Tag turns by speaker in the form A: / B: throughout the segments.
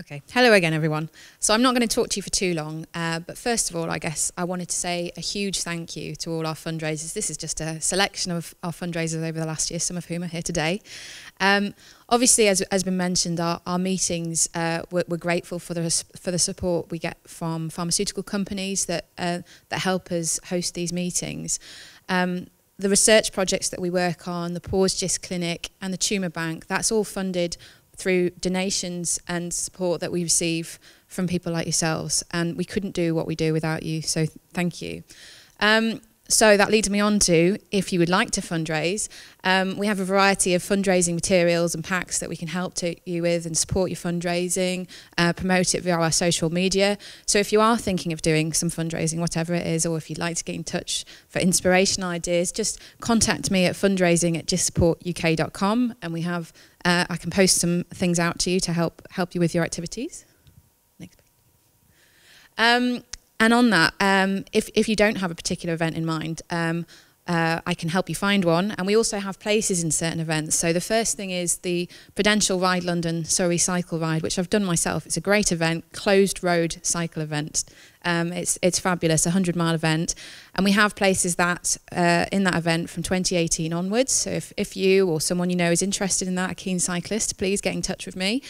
A: Okay, hello again, everyone. So I'm not going to talk to you for too long, uh, but first of all, I guess I wanted to say a huge thank you to all our fundraisers. This is just a selection of our fundraisers over the last year, some of whom are here today. Um, obviously, as has been mentioned, our, our meetings, uh, we're, we're, grateful for the, for the support we get from pharmaceutical companies that, uh, that help us host these meetings. Um, the research projects that we work on, the PAWS-GIST Clinic and the Tumour Bank, that's all funded through donations and support that we receive from people like yourselves. And we couldn't do what we do without you, so thank you. Um, so that leads me on to, if you would like to fundraise, um, we have a variety of fundraising materials and packs that we can help to you with and support your fundraising, uh, promote it via our social media. So if you are thinking of doing some fundraising, whatever it is, or if you'd like to get in touch for inspiration ideas, just contact me at fundraising at gistsupportuk.com and we have, uh, I can post some things out to you to help, help you with your activities. Next. Um, and on that, um, if, if you don't have a particular event in mind, um, uh, I can help you find one. And we also have places in certain events. So the first thing is the Prudential Ride London Surrey Cycle Ride, which I've done myself. It's a great event, closed road cycle event. Um, it's, it's fabulous, a 100 mile event. And we have places that uh, in that event from 2018 onwards. So if, if you or someone you know is interested in that, a keen cyclist, please get in touch with me.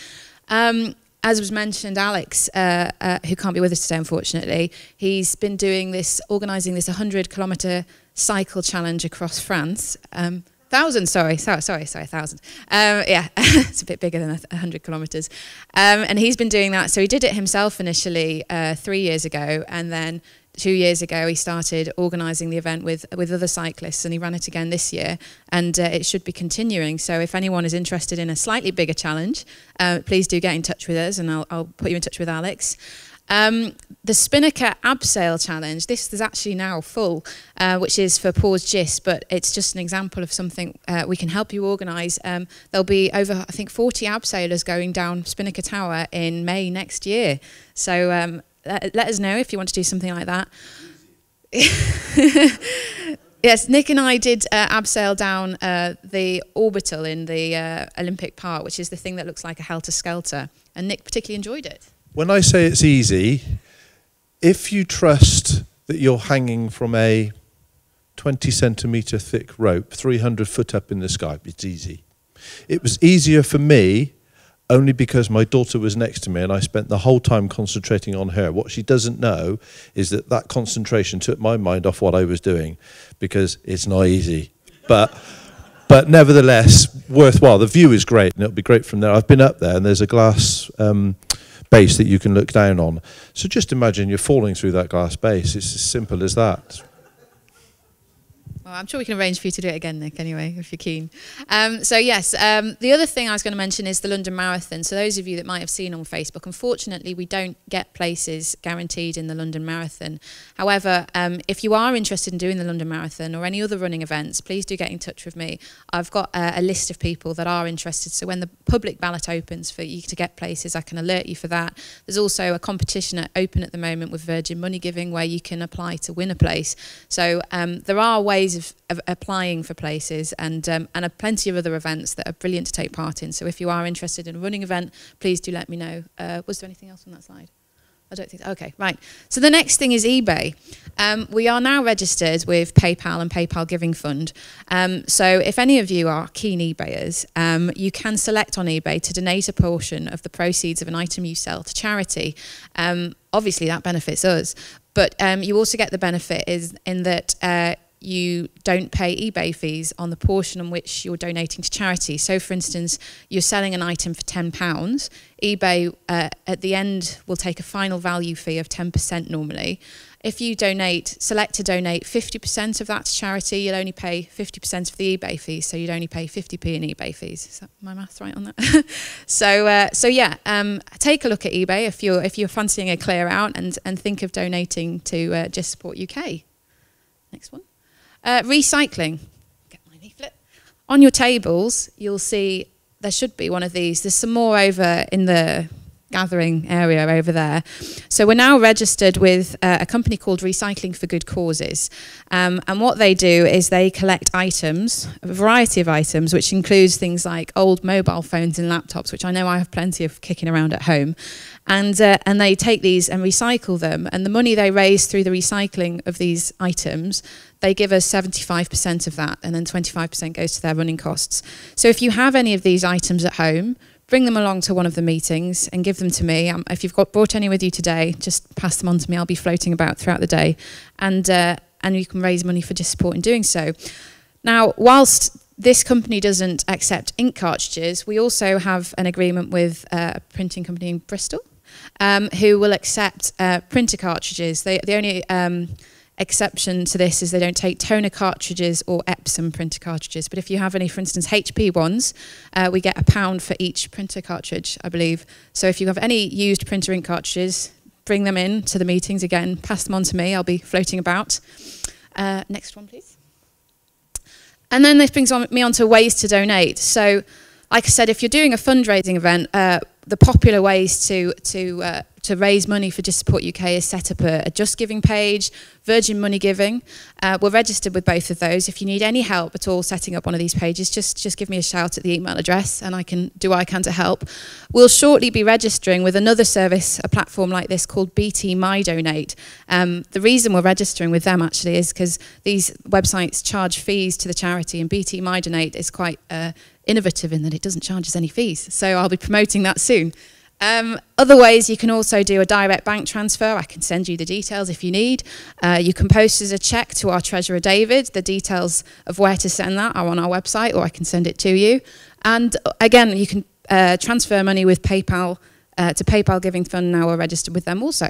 A: Um, as was mentioned, Alex, uh, uh, who can't be with us today, unfortunately, he's been doing this, organising this 100 kilometre cycle challenge across France. Um, thousand, sorry, sorry, sorry, sorry, thousand. Um, yeah, it's a bit bigger than 100 kilometres. Um, and he's been doing that. So he did it himself initially uh, three years ago, and then two years ago he started organising the event with with other cyclists and he ran it again this year and uh, it should be continuing so if anyone is interested in a slightly bigger challenge uh, please do get in touch with us and I'll, I'll put you in touch with Alex um, the Spinnaker Abseil Challenge, this is actually now full, uh, which is for PAWS-GIST, but it's just an example of something uh, we can help you organise. Um, there'll be over, I think, 40 abseilers going down Spinnaker Tower in May next year. So um, let, let us know if you want to do something like that. yes, Nick and I did uh, abseil down uh, the orbital in the uh, Olympic Park, which is the thing that looks like a helter-skelter, and Nick particularly enjoyed it.
B: When I say it's easy, if you trust that you're hanging from a 20 centimetre thick rope, 300 foot up in the sky, it's easy. It was easier for me only because my daughter was next to me and I spent the whole time concentrating on her. What she doesn't know is that that concentration took my mind off what I was doing because it's not easy. But but nevertheless, worthwhile. The view is great and it'll be great from there. I've been up there and there's a glass um, base that you can look down on. So just imagine you're falling through that glass base. It's as simple as that.
A: Well, I'm sure we can arrange for you to do it again, Nick, anyway, if you're keen. Um, so, yes, um, the other thing I was going to mention is the London Marathon. So, those of you that might have seen on Facebook, unfortunately, we don't get places guaranteed in the London Marathon. However, um, if you are interested in doing the London Marathon or any other running events, please do get in touch with me. I've got a, list of people that are interested. So, when the public ballot opens for you to get places, I can alert you for that. There's also a competition at open at the moment with Virgin Money Giving where you can apply to win a place. So, um, there are ways ways of, of applying for places and um, and plenty of other events that are brilliant to take part in. So if you are interested in a running event, please do let me know. Uh, was there anything else on that slide? I don't think so. Okay, right. So the next thing is eBay. Um, we are now registered with PayPal and PayPal Giving Fund. Um, so if any of you are keen eBayers, um, you can select on eBay to donate a portion of the proceeds of an item you sell to charity. Um, obviously, that benefits us, but um, you also get the benefit is in that uh, you don't pay eBay fees on the portion on which you're donating to charity. So, for instance, you're selling an item for £10. eBay uh, at the end will take a final value fee of 10% normally. If you donate, select to donate 50% of that to charity, you'll only pay 50% of the eBay fees, so you'd only pay 50p in eBay fees. Is that my math right on that? so, uh, so yeah, um, take a look at eBay if you're if you're fancying a clear out and and think of donating to uh, GIST Support UK. Next one. Uh, recycling. Get my leaflet. On your tables, you'll see there should be one of these. There's some more over in the gathering area over there. So we're now registered with uh, a company called Recycling for Good Causes. Um, and what they do is they collect items, a variety of items, which includes things like old mobile phones and laptops, which I know I have plenty of kicking around at home. And, uh, and they take these and recycle them. And the money they raise through the recycling of these items, they give us 75% of that, and then 25% goes to their running costs. So if you have any of these items at home, bring them along to one of the meetings and give them to me. Um, if you've got brought any with you today, just pass them on to me. I'll be floating about throughout the day, and uh, and you can raise money for GIST Support in doing so. Now, whilst this company doesn't accept ink cartridges, we also have an agreement with uh, a printing company in Bristol, um, who will accept uh, printer cartridges. They, the only um, exception to this is they don't take toner cartridges or Epson printer cartridges. But if you have any, for instance, HP ones, uh, we get a pound for each printer cartridge, I believe. So if you have any used printer ink cartridges, bring them in to the meetings again, pass them on to me. I'll be floating about. Uh, next one, please. And then this brings on, me on to ways to donate. So, like I said, if you're doing a fundraising event, uh, the popular ways to to uh, to raise money for GIST Support UK is set up a, a Just Giving page, Virgin Money Giving. Uh, we're registered with both of those. If you need any help at all setting up one of these pages, just, just give me a shout at the email address and I can do what I can to help. We'll shortly be registering with another service, a platform like this called BT My Donate. Um, the reason we're registering with them actually is because these websites charge fees to the charity and BT My Donate is quite uh, innovative in that it doesn't charge us any fees. So I'll be promoting that soon. Um, other ways, you can also do a direct bank transfer. I can send you the details if you need. Uh, you can post as a cheque to our treasurer, David. The details of where to send that are on our website, or I can send it to you. And uh, again, you can uh, transfer money with PayPal uh, to PayPal Giving Fund. Now we're registered with them also.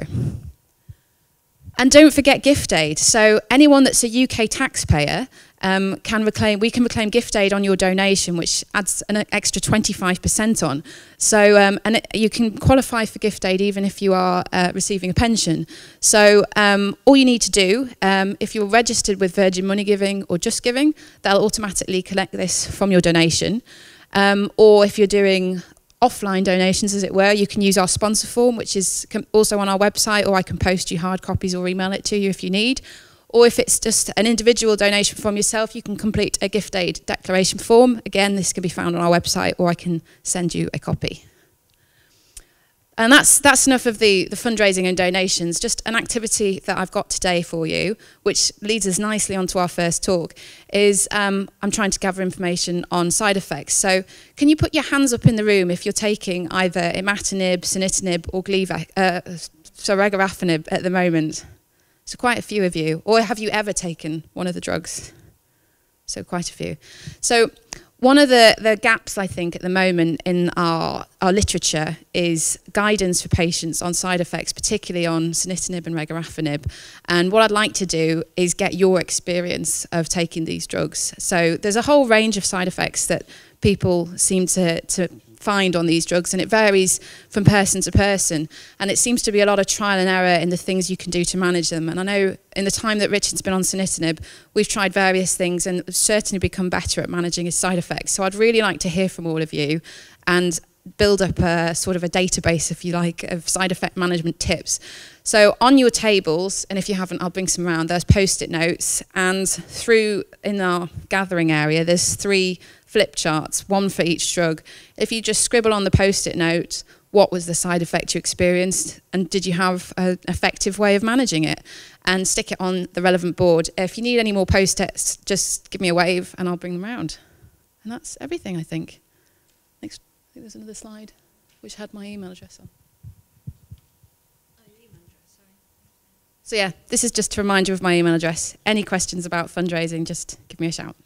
A: And don't forget gift aid. So anyone that's a UK taxpayer um, can reclaim, we can reclaim gift aid on your donation, which adds an extra 25% on. So, um, and it, you can qualify for gift aid even if you are uh, receiving a pension. So, um, all you need to do, um, if you're registered with Virgin Money Giving or Just Giving, they'll automatically collect this from your donation. Um, or if you're doing offline donations, as it were, you can use our sponsor form, which is also on our website, or I can post you hard copies or email it to you if you need. Or if it's just an individual donation from yourself, you can complete a gift aid declaration form. Again, this can be found on our website, or I can send you a copy. And that's, that's enough of the, the fundraising and donations. Just an activity that I've got today for you, which leads us nicely onto our first talk, is um, I'm trying to gather information on side effects. So can you put your hands up in the room if you're taking either imatinib, sunitinib, or Gleevec, uh, at the moment? So quite a few of you. Or have you ever taken one of the drugs? So quite a few. So one of the, the gaps, I think, at the moment in our, our literature is guidance for patients on side effects, particularly on sunitinib and regorafenib. And what I'd like to do is get your experience of taking these drugs. So there's a whole range of side effects that people seem to, to find on these drugs, and it varies from person to person. And it seems to be a lot of trial and error in the things you can do to manage them. And I know in the time that Richard's been on sunitinib, we've tried various things and certainly become better at managing his side effects. So I'd really like to hear from all of you and build up a sort of a database, if you like, of side effect management tips. So on your tables, and if you haven't, I'll bring some around, there's post-it notes, and through in our gathering area, there's three flip charts, one for each drug. If you just scribble on the post-it note, what was the side effect you experienced and did you have an effective way of managing it and stick it on the relevant board. If you need any more post-its, just give me a wave and I'll bring them around. And that's everything, I think. Think there's another slide which had my email address on. So yeah, this is just to remind you of my email address. Any questions about fundraising, just give me a shout.